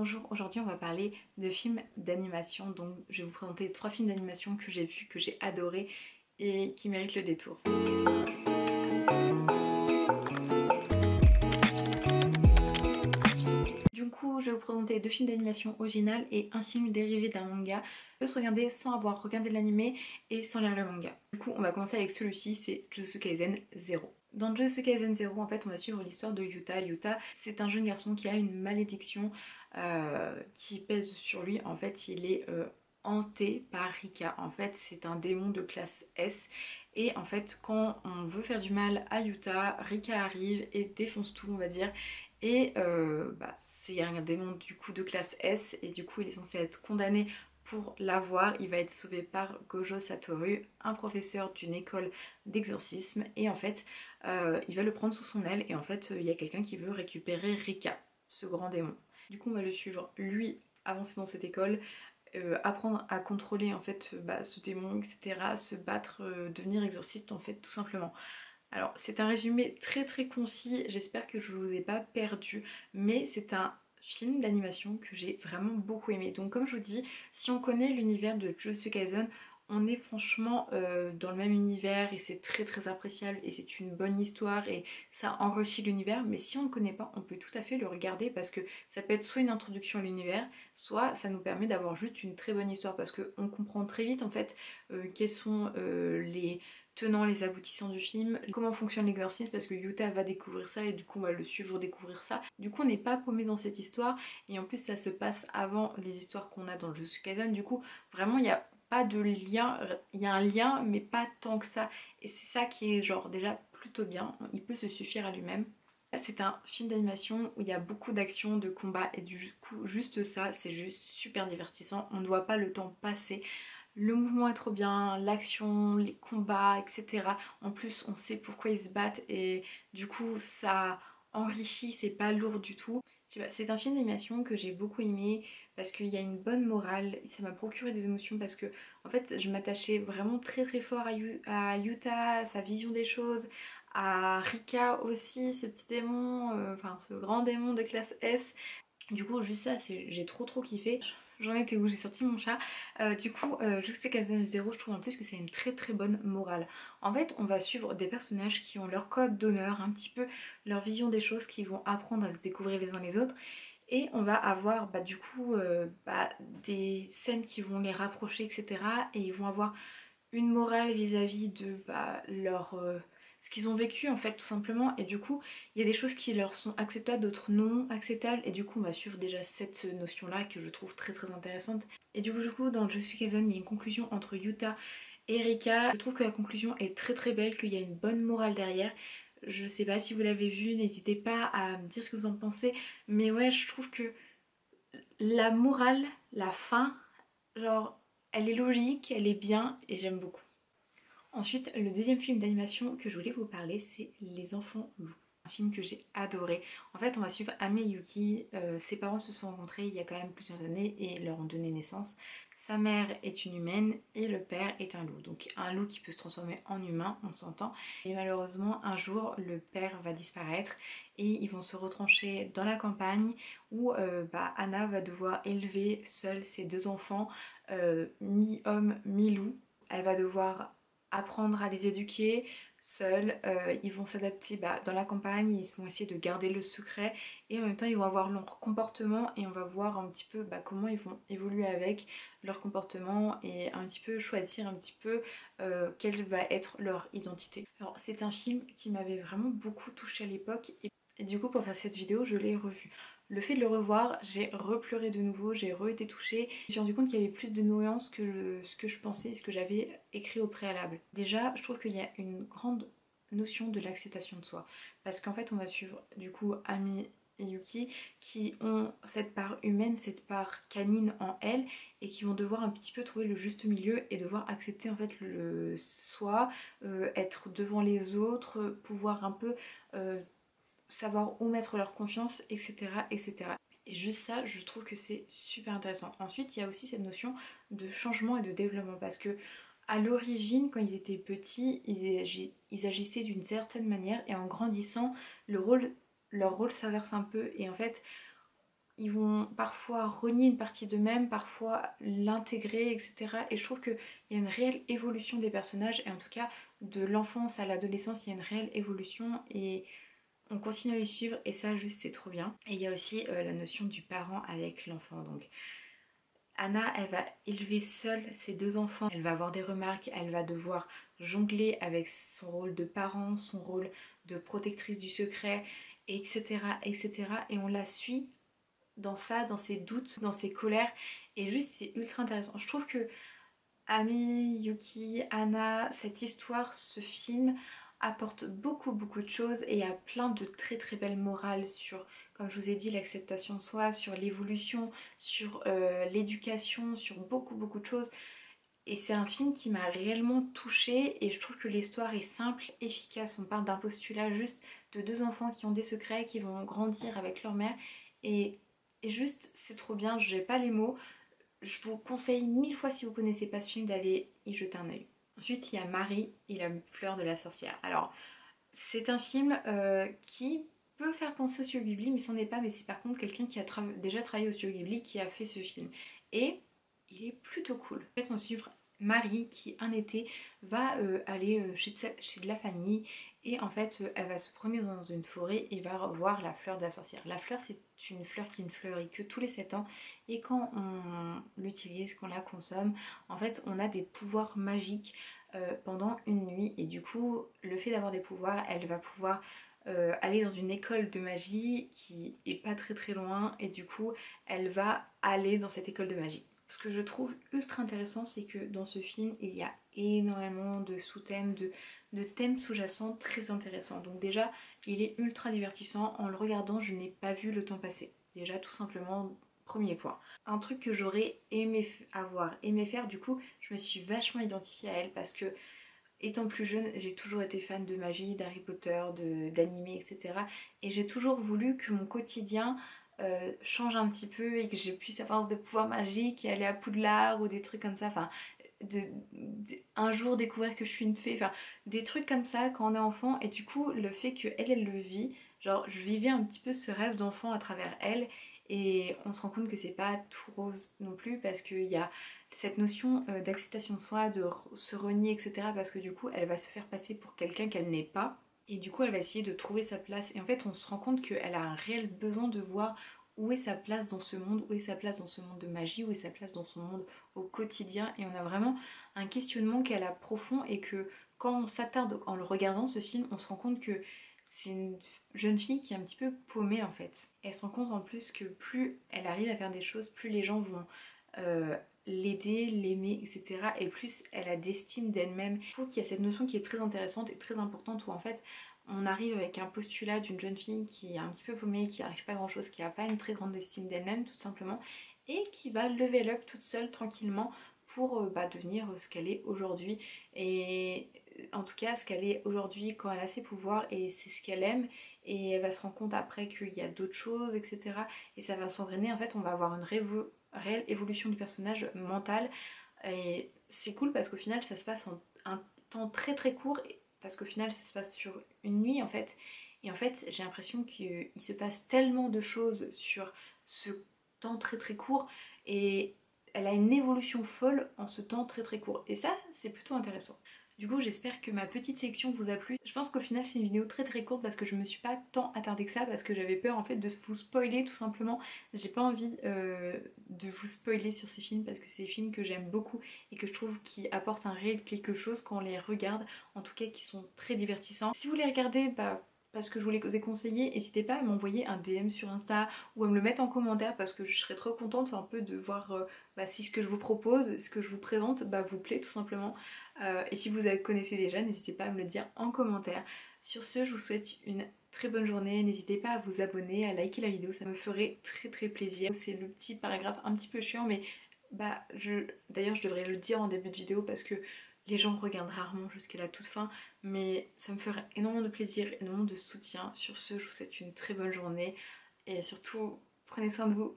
Bonjour, aujourd'hui on va parler de films d'animation. Donc je vais vous présenter trois films d'animation que j'ai vus, que j'ai adoré et qui méritent le détour. Du coup, je vais vous présenter deux films d'animation original et un film dérivé d'un manga. peut se regarder sans avoir regardé l'animé et sans lire le manga. Du coup, on va commencer avec celui-ci, c'est Jujutsu Kaisen 0. Dans Jujutsu Kaisen 0, en fait, on va suivre l'histoire de Yuta. Yuta, c'est un jeune garçon qui a une malédiction euh, qui pèse sur lui. En fait, il est euh, hanté par Rika. En fait, c'est un démon de classe S. Et en fait, quand on veut faire du mal à Yuta, Rika arrive et défonce tout, on va dire. Et euh, bah, c'est un démon du coup de classe S et du coup il est censé être condamné pour l'avoir, il va être sauvé par Gojo Satoru, un professeur d'une école d'exorcisme, et en fait, il va le prendre sous son aile, et en fait, il y a quelqu'un qui veut récupérer Rika, ce grand démon. Du coup, on va le suivre, lui, avancer dans cette école, euh, apprendre à contrôler en fait bah, ce démon, etc., se battre, euh, devenir exorciste, en fait, tout simplement. Alors, c'est un résumé très très concis, j'espère que je vous ai pas perdu, mais c'est un film d'animation que j'ai vraiment beaucoup aimé. Donc comme je vous dis, si on connaît l'univers de Jujutsu Kaisen, on est franchement euh, dans le même univers et c'est très très appréciable et c'est une bonne histoire et ça enrichit l'univers mais si on ne connaît pas on peut tout à fait le regarder parce que ça peut être soit une introduction à l'univers soit ça nous permet d'avoir juste une très bonne histoire parce qu'on comprend très vite en fait euh, quels sont euh, les tenant les aboutissants du film, comment fonctionne l'exorcisme parce que Yuta va découvrir ça et du coup on va le suivre découvrir ça. Du coup on n'est pas paumé dans cette histoire et en plus ça se passe avant les histoires qu'on a dans le Jujutsu Kaisen. Du coup vraiment il n'y a pas de lien, il y a un lien mais pas tant que ça et c'est ça qui est genre déjà plutôt bien, il peut se suffire à lui-même. C'est un film d'animation où il y a beaucoup d'action, de combat et du coup juste ça c'est juste super divertissant, on ne voit pas le temps passer le mouvement est trop bien, l'action, les combats, etc. En plus, on sait pourquoi ils se battent et du coup, ça enrichit, c'est pas lourd du tout. C'est un film d'animation que j'ai beaucoup aimé parce qu'il y a une bonne morale, ça m'a procuré des émotions parce que en fait je m'attachais vraiment très très fort à, Yuta, sa vision des choses, à Rika aussi, ce petit démon, euh, enfin ce grand démon de classe S. Du coup juste ça, j'ai trop trop kiffé j'en étais où? J'ai sorti mon chat. Euh, du coup, euh, sais Kazen 0, je trouve en plus que c'est une très très bonne morale. En fait, on va suivre des personnages qui ont leur code d'honneur, un petit peu leur vision des choses, qui vont apprendre à se découvrir les uns les autres. Et on va avoir bah, du coup euh, bah, des scènes qui vont les rapprocher, etc. Et ils vont avoir une morale vis-à-vis de bah, leur euh, ce qu'ils ont vécu en fait tout simplement. Et du coup il y a des choses qui leur sont acceptables d'autres non acceptables. Et du coup on va suivre déjà cette notion là que je trouve très très intéressante. Et du coup, du coup dans Just Kaisen il y a une conclusion entre Yuta et Rika je trouve que la conclusion est très très belle qu'il y a une bonne morale derrière. Je sais pas si vous l'avez vu n'hésitez pas à me dire ce que vous en pensez. Mais ouais je trouve que la morale la fin genre elle est logique elle est bien et j'aime beaucoup Ensuite, le deuxième film d'animation que je voulais vous parler, c'est Les Enfants Loups. Un film que j'ai adoré. En fait, on va suivre Ame et Yuki. Euh, ses parents se sont rencontrés il y a quand même plusieurs années et leur ont donné naissance. Sa mère est une humaine et le père est un loup. Donc un loup qui peut se transformer en humain, on s'entend. Et malheureusement, un jour, le père va disparaître et ils vont se retrancher dans la campagne où euh, bah, Anna va devoir élever seule ses deux enfants, euh, mi-homme, mi-loup. Elle va devoir apprendre à les éduquer seuls, euh, ils vont s'adapter bah, dans la campagne, ils vont essayer de garder le secret et en même temps ils vont avoir leur comportement et on va voir un petit peu bah, comment ils vont évoluer avec leur comportement et un petit peu choisir un petit peu euh, quelle va être leur identité. Alors c'est un film qui m'avait vraiment beaucoup touché à l'époque et, et du coup pour faire cette vidéo je l'ai revu. Le fait de le revoir, j'ai repleuré de nouveau, j'ai re-été touchée. Je me suis rendu compte qu'il y avait plus de nuances que ce que je pensais, ce que j'avais écrit au préalable. Déjà, je trouve qu'il y a une grande notion de l'acceptation de soi. Parce qu'en fait, on va suivre du coup Ami et Yuki qui ont cette part humaine, cette part canine en elles et qui vont devoir un petit peu trouver le juste milieu et devoir accepter en fait le soi, euh, être devant les autres, pouvoir un peu euh, savoir où mettre leur confiance, etc. etc. Et juste ça, je trouve que c'est super intéressant. Ensuite, il y a aussi cette notion de changement et de développement parce que à l'origine, quand ils étaient petits, ils, agissaient d'une certaine manière et en grandissant, le rôle, leur rôle s'inverse un peu et en fait, ils vont parfois renier une partie d'eux-mêmes, parfois l'intégrer, etc. Et je trouve qu'il y a une réelle évolution des personnages, et en tout cas de l'enfance à l'adolescence, il y a une réelle évolution et on continue à les suivre et ça juste c'est trop bien. Et il y a aussi euh, la notion du parent avec l'enfant. Donc Anna, elle va élever seule ses deux enfants, elle va avoir des remarques, elle va devoir jongler avec son rôle de parent, son rôle de protectrice du secret, etc. etc. Et on la suit dans ça, dans ses doutes, dans ses colères. Et juste, c'est ultra intéressant. Je trouve que Ami, Yuki, Anna, cette histoire, ce film apporte beaucoup beaucoup de choses et a plein de très très belles morales sur, comme je vous ai dit, l'acceptation de soi, sur l'évolution, sur euh, l'éducation, sur beaucoup beaucoup de choses. Et c'est un film qui m'a réellement touchée et je trouve que l'histoire est simple, efficace. On parle d'un postulat juste de deux enfants qui ont des secrets, qui vont grandir avec leur mère. Et, et juste, c'est trop bien, j'ai pas les mots. Je vous conseille mille fois si vous connaissez pas ce film d'aller y jeter un oeil. Ensuite, il y a Marie et la fleur de la sorcière. Alors, c'est un film euh, qui peut faire penser au Studio Ghibli, mais c'en est pas. Mais c'est par contre quelqu'un qui a déjà travaillé au Studio Ghibli qui a fait ce film. Et il est plutôt cool. En fait, on suit Marie qui un été va euh, aller euh, chez, de, la famille et en fait elle va se promener dans une forêt et va voir la fleur de la sorcière. La fleur c'est une fleur qui ne fleurit que tous les 7 ans et quand on l'utilise, qu'on la consomme, en fait on a des pouvoirs magiques euh, pendant une nuit et du coup le fait d'avoir des pouvoirs elle va pouvoir aller dans une école de magie qui est pas très très loin et du coup elle va aller dans cette école de magie. Ce que je trouve ultra intéressant, c'est que dans ce film, il y a énormément de sous-thèmes, de, thèmes sous-jacents très intéressants. Donc déjà, il est ultra divertissant. En le regardant, je n'ai pas vu le temps passer. Déjà, tout simplement, premier point. Un truc que j'aurais aimé avoir, aimé faire, du coup, je me suis vachement identifiée à elle parce que étant plus jeune, j'ai toujours été fan de magie, d'Harry Potter, d'animé, etc. Et j'ai toujours voulu que mon quotidien euh, change un petit peu et que j'ai pu avoir de pouvoirs magiques et aller à Poudlard ou des trucs comme ça. Enfin, un jour découvrir que je suis une fée. Des trucs comme ça quand on est enfant. Et du coup, le fait qu'elle, elle le vit, genre, je vivais un petit peu ce rêve d'enfant à travers elle. Et on se rend compte que c'est pas tout rose non plus parce qu'il y a cette notion euh, d'acceptation de soi, de se renier, etc. Parce que du coup, elle va se faire passer pour quelqu'un qu'elle n'est pas. Et du coup, elle va essayer de trouver sa place. Et en fait, on se rend compte qu'elle a un réel besoin de voir où est sa place dans ce monde, où est sa place dans ce monde de magie, où est sa place dans son monde au quotidien. Et on a vraiment un questionnement qu'elle a profond et que quand on s'attarde en le regardant, ce film, on se rend compte que c'est une jeune fille qui est un petit peu paumée en fait. Elle se rend compte en plus que plus elle arrive à faire des choses, plus les gens vont euh, l'aider, l'aimer, etc. Et plus elle a d'estime d'elle-même. Je trouve qu'il y a cette notion qui est très intéressante et très importante où en fait on arrive avec un postulat d'une jeune fille qui est un petit peu paumée, qui n'arrive pas à grand chose, qui n'a pas une très grande estime d'elle-même tout simplement et qui va level up toute seule tranquillement pour euh, bah, devenir ce qu'elle est aujourd'hui et en tout cas ce qu'elle est aujourd'hui quand elle a ses pouvoirs et c'est ce qu'elle aime et elle va se rendre compte après qu'il y a d'autres choses etc et ça va s'engrainer en fait on va avoir une réelle évolution du personnage mental. Et c'est cool parce qu'au final ça se passe en un temps très très court parce qu'au final ça se passe sur une nuit en fait. Et en fait j'ai l'impression qu'il se passe tellement de choses sur ce temps très très court et elle a une évolution folle en ce temps très très court. Et ça c'est plutôt intéressant. Du coup j'espère que ma petite section vous a plu. Je pense qu'au final c'est une vidéo très très courte parce que je me suis pas tant attardée que ça parce que j'avais peur en fait de vous spoiler tout simplement. J'ai pas envie euh, de vous spoiler sur ces films parce que c'est des films que j'aime beaucoup et que je trouve qui apportent un réel quelque chose quand on les regarde, en tout cas qui sont très divertissants. Si vous les regardez, bah parce que je vous les ai conseillés, n'hésitez pas à m'envoyer un DM sur Insta ou à me le mettre en commentaire parce que je serais trop contente un peu de voir euh, bah, si ce que je vous propose, ce que je vous présente bah, vous plaît tout simplement. Euh, et si vous connaissez déjà, n'hésitez pas à me le dire en commentaire. Sur ce, je vous souhaite une très bonne journée. N'hésitez pas à vous abonner, à liker la vidéo, ça me ferait très très plaisir. C'est le petit paragraphe un petit peu chiant, mais bah je d'ailleurs je devrais le dire en début de vidéo parce que les gens regardent rarement jusqu'à la toute fin, mais ça me ferait énormément de plaisir, énormément de soutien. Sur ce, je vous souhaite une très bonne journée et surtout, prenez soin de vous.